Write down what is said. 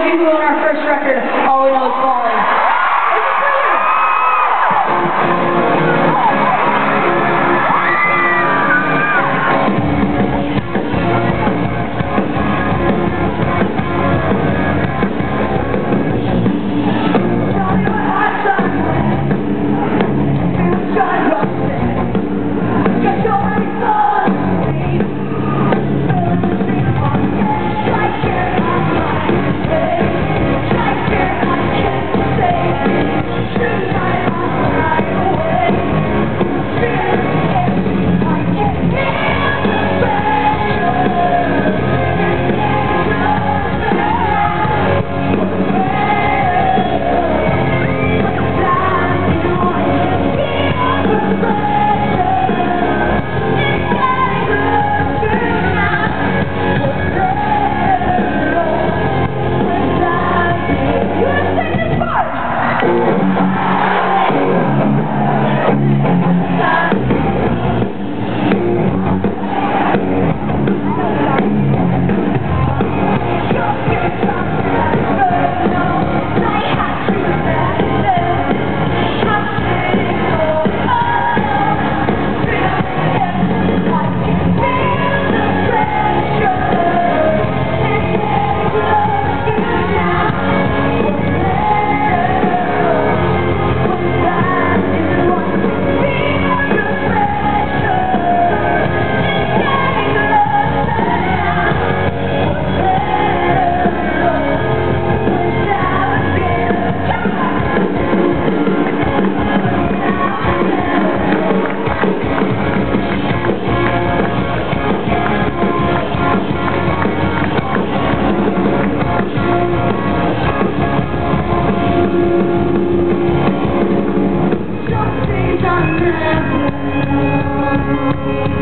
people on our first record. Thank you.